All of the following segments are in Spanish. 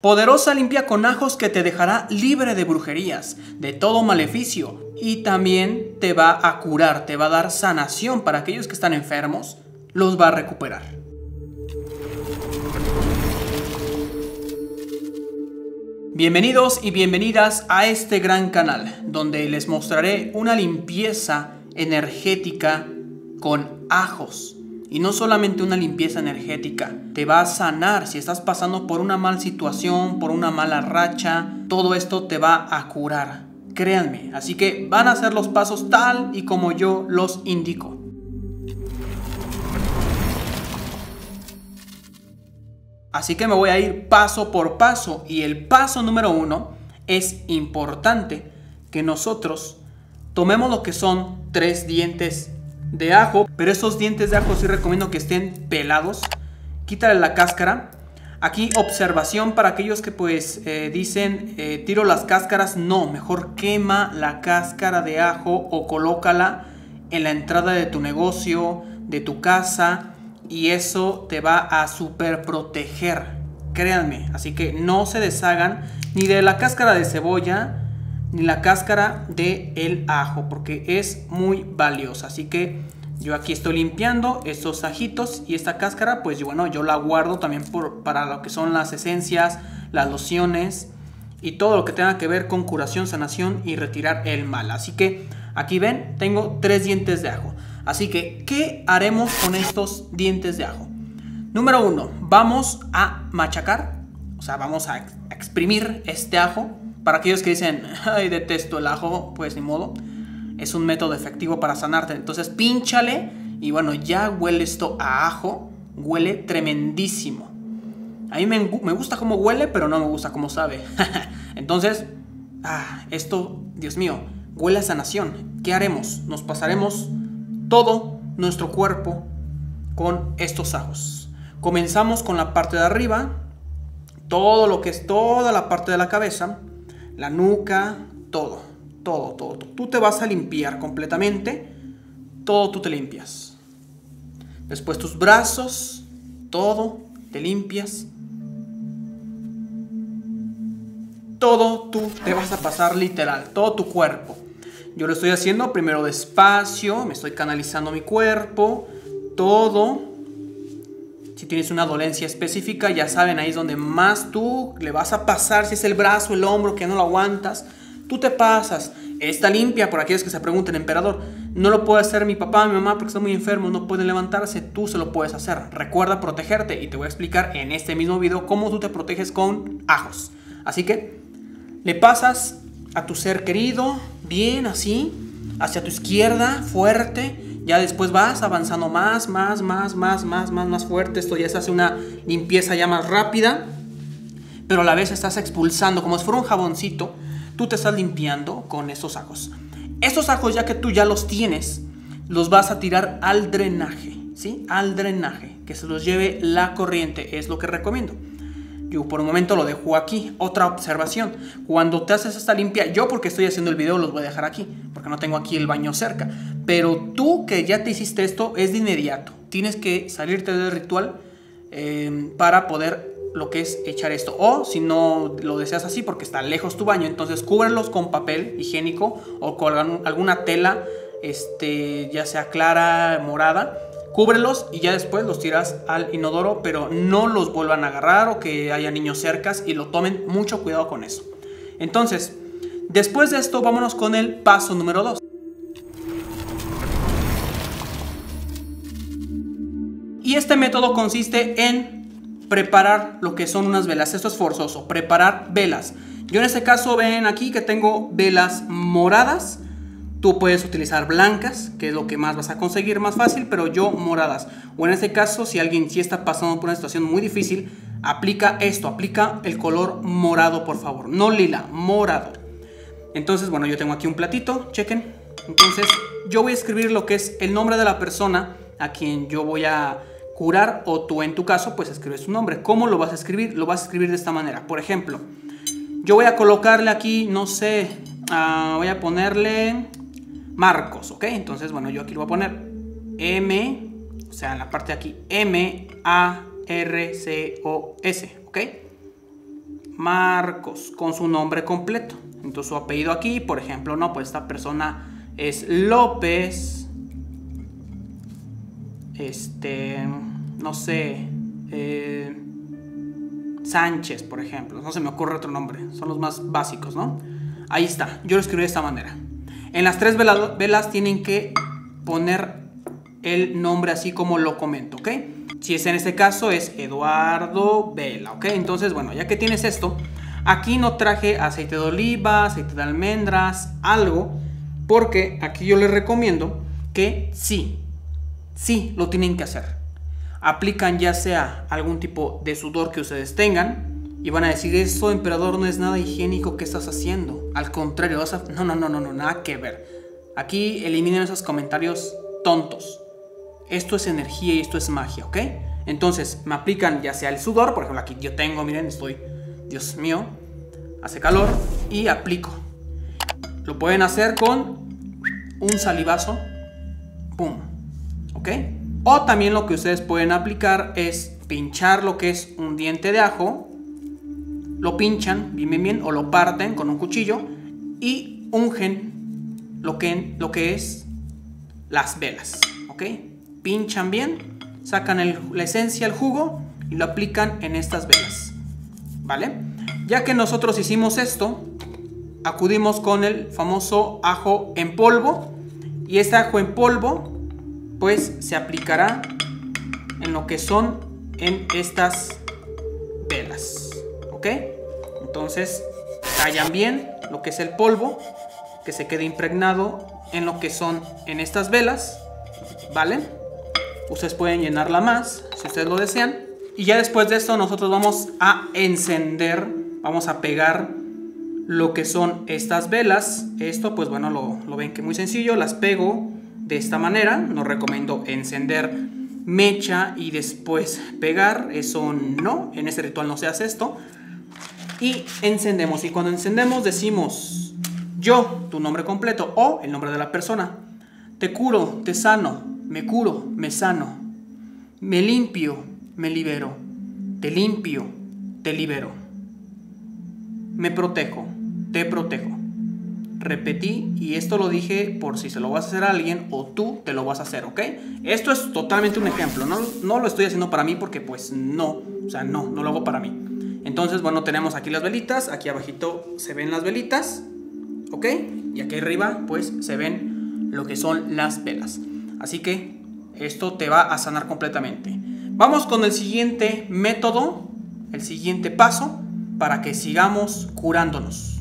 Poderosa limpia con ajos que te dejará libre de brujerías, de todo maleficio y también te va a curar, te va a dar sanación para aquellos que están enfermos, los va a recuperar. Bienvenidos y bienvenidas a este gran canal, donde les mostraré una limpieza energética con ajos y no solamente una limpieza energética, te va a sanar si estás pasando por una mala situación, por una mala racha, todo esto te va a curar. Créanme, así que van a hacer los pasos tal y como yo los indico. Así que me voy a ir paso por paso y el paso número uno es importante que nosotros tomemos lo que son tres dientes de ajo, pero esos dientes de ajo sí recomiendo que estén pelados. Quítale la cáscara. Aquí observación para aquellos que pues eh, dicen eh, tiro las cáscaras. No, mejor quema la cáscara de ajo o colócala en la entrada de tu negocio, de tu casa y eso te va a super proteger. Créanme, así que no se deshagan ni de la cáscara de cebolla ni la cáscara de el ajo porque es muy valiosa. Así que yo aquí estoy limpiando estos ajitos y esta cáscara, pues bueno, yo la guardo también por, para lo que son las esencias, las lociones y todo lo que tenga que ver con curación, sanación y retirar el mal. Así que aquí ven, tengo tres dientes de ajo. Así que, ¿qué haremos con estos dientes de ajo? Número uno, vamos a machacar, o sea, vamos a exprimir este ajo para aquellos que dicen, ay, detesto el ajo, pues ni modo. Es un método efectivo para sanarte. Entonces, pínchale y bueno, ya huele esto a ajo. Huele tremendísimo. A mí me, gusta cómo huele, pero no me gusta cómo sabe. Entonces, ah, esto, Dios mío, huele a sanación. ¿Qué haremos? Nos pasaremos todo nuestro cuerpo con estos ajos. Comenzamos con la parte de arriba, todo lo que es toda la parte de la cabeza la nuca, todo, todo, todo, Tú te vas a limpiar completamente, todo tú te limpias. Después tus brazos, todo, te limpias. Todo tú te vas a pasar literal, todo tu cuerpo. Yo lo estoy haciendo primero despacio, me estoy canalizando mi cuerpo, todo si tienes una dolencia específica, ya saben, ahí es donde más tú le vas a pasar, si es el brazo, el hombro, que no lo aguantas, tú te pasas. Está limpia, por aquellos que se pregunten, emperador, no lo puede hacer mi papá, mi mamá, porque están muy enfermos, no pueden levantarse, tú se lo puedes hacer. Recuerda protegerte y te voy a explicar en este mismo video cómo tú te proteges con ajos. Así que le pasas a tu ser querido, bien así, hacia tu izquierda, fuerte, ya después vas avanzando más, más, más, más, más, más, más fuerte. Esto ya se hace una limpieza ya más rápida. Pero a la vez estás expulsando, como si fuera un jaboncito, tú te estás limpiando con estos ajos. Estos ajos, ya que tú ya los tienes, los vas a tirar al drenaje, ¿sí? Al drenaje, que se los lleve la corriente, es lo que recomiendo. Yo por un momento lo dejo aquí. Otra observación. Cuando te haces esta limpia, yo porque estoy haciendo el video los voy a dejar aquí, porque no tengo aquí el baño cerca. Pero tú que ya te hiciste esto, es de inmediato. Tienes que salirte del ritual eh, para poder lo que es echar esto. O si no lo deseas así porque está lejos tu baño, entonces cúbrelos con papel higiénico o con alguna tela, este, ya sea clara, morada Cúbrelos y ya después los tiras al inodoro, pero no los vuelvan a agarrar o que haya niños cercas y lo tomen mucho cuidado con eso. Entonces, después de esto, vámonos con el paso número 2. Y este método consiste en preparar lo que son unas velas. Esto es forzoso, preparar velas. Yo en este caso ven aquí que tengo velas moradas Tú puedes utilizar blancas, que es lo que más vas a conseguir más fácil, pero yo moradas. O en este caso, si alguien sí está pasando por una situación muy difícil, aplica esto, aplica el color morado, por favor. No lila, morado. Entonces, bueno, yo tengo aquí un platito, chequen. Entonces, yo voy a escribir lo que es el nombre de la persona a quien yo voy a curar, o tú en tu caso, pues escribes su nombre. ¿Cómo lo vas a escribir? Lo vas a escribir de esta manera. Por ejemplo, yo voy a colocarle aquí, no sé, ah, voy a ponerle Marcos, ¿ok? Entonces, bueno, yo aquí lo voy a poner M, o sea, en la parte de aquí, M, A, R, C, O, S, ¿ok? Marcos, con su nombre completo. Entonces su apellido aquí, por ejemplo, no, pues esta persona es López. Este, no sé, eh, Sánchez, por ejemplo. No se me ocurre otro nombre. Son los más básicos, ¿no? Ahí está. Yo lo escribí de esta manera. En las tres velas, tienen que poner el nombre así como lo comento, ¿ok? Si es en este caso es Eduardo Vela, ¿ok? Entonces, bueno, ya que tienes esto, aquí no traje aceite de oliva, aceite de almendras, algo, porque aquí yo les recomiendo que sí, sí lo tienen que hacer aplican ya sea algún tipo de sudor que ustedes tengan y van a decir, eso emperador no es nada higiénico que estás haciendo. Al contrario, no, no, no, no, no, nada que ver. Aquí eliminen esos comentarios tontos. Esto es energía y esto es magia, ¿ok? Entonces, me aplican ya sea el sudor, por ejemplo, aquí yo tengo, miren, estoy, Dios mío, hace calor y aplico. Lo pueden hacer con un salivazo, pum, ¿ok? O también lo que ustedes pueden aplicar es pinchar lo que es un diente de ajo, lo pinchan bien bien bien o lo parten con un cuchillo y ungen lo que, lo que es las velas, ¿ok? Pinchan bien, sacan la esencia, el jugo y lo aplican en estas velas, ¿vale? Ya que nosotros hicimos esto, acudimos con el famoso ajo en polvo y este ajo en polvo pues se aplicará en lo que son en estas velas. ¿Ok? Entonces tallan bien lo que es el polvo, que se quede impregnado en lo que son en estas velas. ¿Vale? Ustedes pueden llenarla más si ustedes lo desean. Y ya después de esto nosotros vamos a encender, vamos a pegar lo que son estas velas. Esto pues bueno, lo, lo ven que muy sencillo, las pego de esta manera. No recomiendo encender mecha y después pegar. Eso no, en este ritual no se hace esto. Y encendemos. Y cuando encendemos decimos yo, tu nombre completo o el nombre de la persona. Te curo, te sano, me curo, me sano. Me limpio, me libero. Te limpio, te libero. Me protejo, te protejo repetí y esto lo dije por si se lo vas a hacer a alguien o tú te lo vas a hacer, ¿ok? Esto es totalmente un ejemplo, no, no lo estoy haciendo para mí porque pues no, o sea, no, no lo hago para mí. Entonces, bueno, tenemos aquí las velitas, aquí abajito se ven las velitas, ¿ok? Y aquí arriba pues se ven lo que son las velas. Así que esto te va a sanar completamente. Vamos con el siguiente método, el siguiente paso para que sigamos curándonos.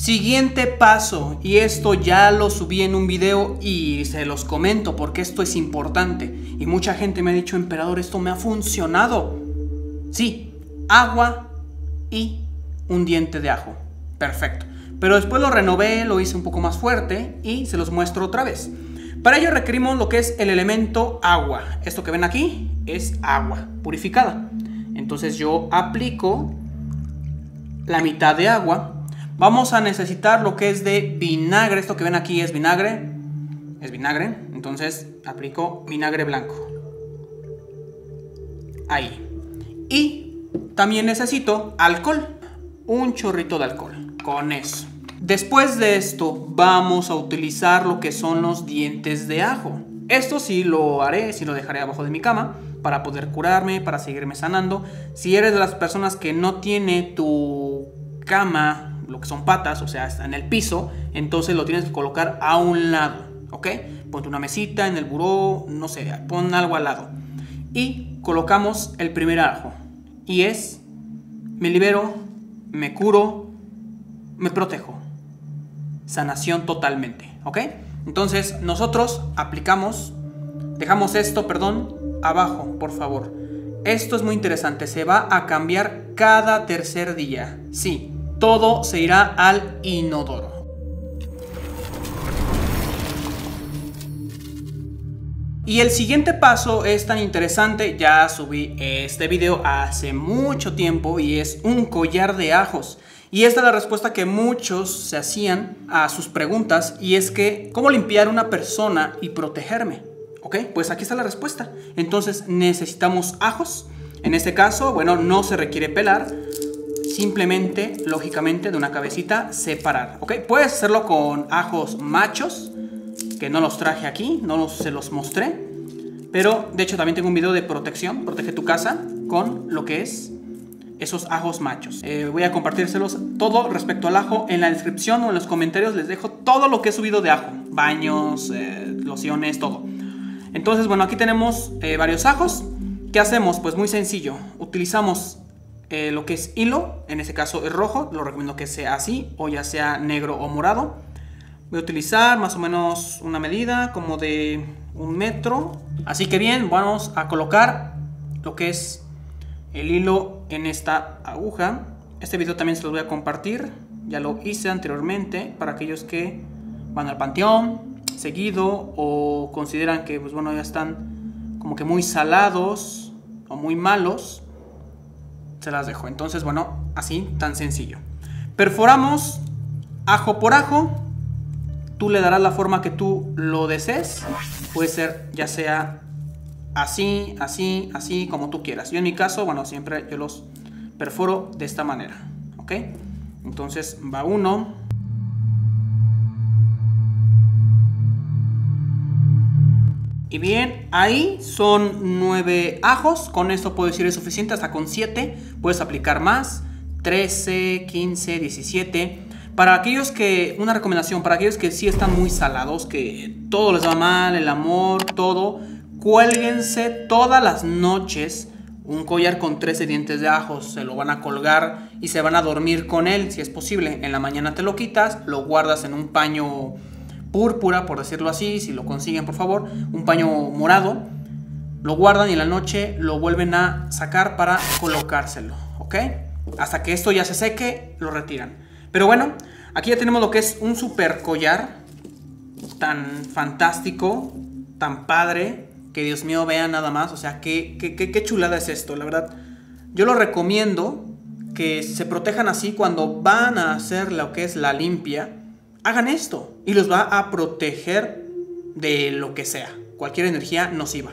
Siguiente paso, y esto ya lo subí en un video y se los comento porque esto es importante. Y mucha gente me ha dicho, emperador, esto me ha funcionado. Sí, agua y un diente de ajo. Perfecto. Pero después lo renové, lo hice un poco más fuerte y se los muestro otra vez. Para ello requerimos lo que es el elemento agua. Esto que ven aquí es agua purificada. Entonces yo aplico la mitad de agua Vamos a necesitar lo que es de vinagre. Esto que ven aquí es vinagre. Es vinagre. Entonces aplico vinagre blanco. Ahí. Y también necesito alcohol. Un chorrito de alcohol. Con eso. Después de esto vamos a utilizar lo que son los dientes de ajo. Esto sí lo haré, sí lo dejaré abajo de mi cama para poder curarme, para seguirme sanando. Si eres de las personas que no tiene tu cama lo que son patas, o sea, está en el piso, entonces lo tienes que colocar a un lado, ¿ok? Ponte una mesita en el buró, no sé, pon algo al lado. Y colocamos el primer ajo. Y es, me libero, me curo, me protejo. Sanación totalmente, ¿ok? Entonces nosotros aplicamos, dejamos esto, perdón, abajo, por favor. Esto es muy interesante, se va a cambiar cada tercer día. Sí, todo se irá al inodoro. Y el siguiente paso es tan interesante, ya subí este video hace mucho tiempo y es un collar de ajos. Y esta es la respuesta que muchos se hacían a sus preguntas y es que, ¿cómo limpiar una persona y protegerme? Ok, pues aquí está la respuesta. Entonces necesitamos ajos. En este caso, bueno, no se requiere pelar. Simplemente, lógicamente, de una cabecita separar. Ok, puedes hacerlo con ajos machos, que no los traje aquí, no se los mostré. Pero de hecho también tengo un video de protección, protege tu casa con lo que es esos ajos machos. Eh, voy a compartírselos todo respecto al ajo en la descripción o en los comentarios. Les dejo todo lo que he subido de ajo, baños, eh, lociones, todo. Entonces, bueno, aquí tenemos eh, varios ajos. ¿Qué hacemos? Pues muy sencillo. Utilizamos lo que es hilo, en este caso es rojo, lo recomiendo que sea así o ya sea negro o morado. Voy a utilizar más o menos una medida como de un metro. Así que bien, vamos a colocar lo que es el hilo en esta aguja. Este video también se los voy a compartir. Ya lo hice anteriormente para aquellos que van al panteón seguido o consideran que pues bueno ya están como que muy salados o muy malos. Se las dejo. Entonces bueno, así tan sencillo. Perforamos ajo por ajo. Tú le darás la forma que tú lo desees. Puede ser ya sea así, así, así, como tú quieras. Yo en mi caso, bueno, siempre yo los perforo de esta manera, ¿ok? Entonces va uno. Y bien, ahí son nueve ajos. Con esto puedo decir es suficiente, hasta con siete puedes aplicar más. 13, 15, 17. Para aquellos que, una recomendación, para aquellos que sí están muy salados, que todo les va mal, el amor, todo, cuélguense todas las noches un collar con 13 dientes de ajos, se lo van a colgar y se van a dormir con él, si es posible. En la mañana te lo quitas, lo guardas en un paño púrpura, por decirlo así, si lo consiguen por favor, un paño morado, lo guardan y en la noche lo vuelven a sacar para colocárselo, ¿ok? Hasta que esto ya se seque, lo retiran. Pero bueno, aquí ya tenemos lo que es un super collar, tan fantástico, tan padre, que Dios mío vea nada más. O sea, qué, qué, qué, chulada es esto, la verdad. Yo lo recomiendo que se protejan así cuando van a hacer lo que es la limpia. Hagan esto y los va a proteger de lo que sea, cualquier energía nociva.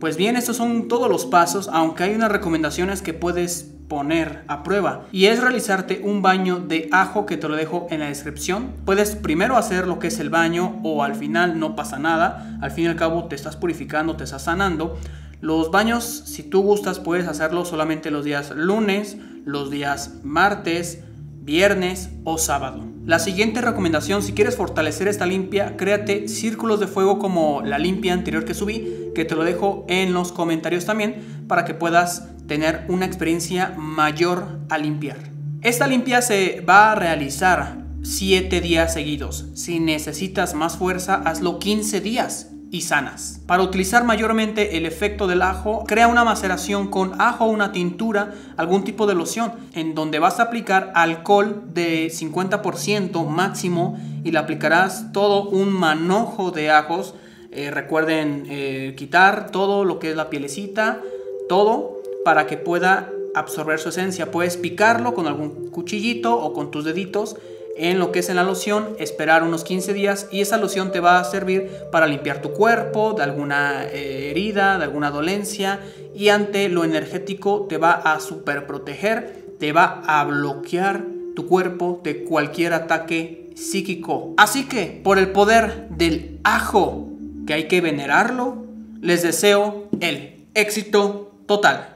Pues bien, estos son todos los pasos, aunque hay unas recomendaciones que puedes poner a prueba y es realizarte un baño de ajo que te lo dejo en la descripción. Puedes primero hacer lo que es el baño o al final no pasa nada, al fin y al cabo te estás purificando, te estás sanando. Los baños, si tú gustas, puedes hacerlo solamente los días lunes, los días martes, viernes o sábado. La siguiente recomendación, si quieres fortalecer esta limpia, créate círculos de fuego como la limpia anterior que subí, que te lo dejo en los comentarios también, para que puedas tener una experiencia mayor al limpiar. Esta limpia se va a realizar 7 días seguidos. Si necesitas más fuerza, hazlo 15 días y sanas. Para utilizar mayormente el efecto del ajo, crea una maceración con ajo, una tintura, algún tipo de loción, en donde vas a aplicar alcohol de 50% máximo y le aplicarás todo un manojo de ajos. Eh, recuerden eh, quitar todo lo que es la pielecita, todo para que pueda absorber su esencia. Puedes picarlo con algún cuchillito o con tus deditos en lo que es en la loción, esperar unos 15 días y esa loción te va a servir para limpiar tu cuerpo de alguna eh, herida, de alguna dolencia y ante lo energético te va a super proteger, te va a bloquear tu cuerpo de cualquier ataque psíquico. Así que por el poder del ajo que hay que venerarlo, les deseo el éxito total.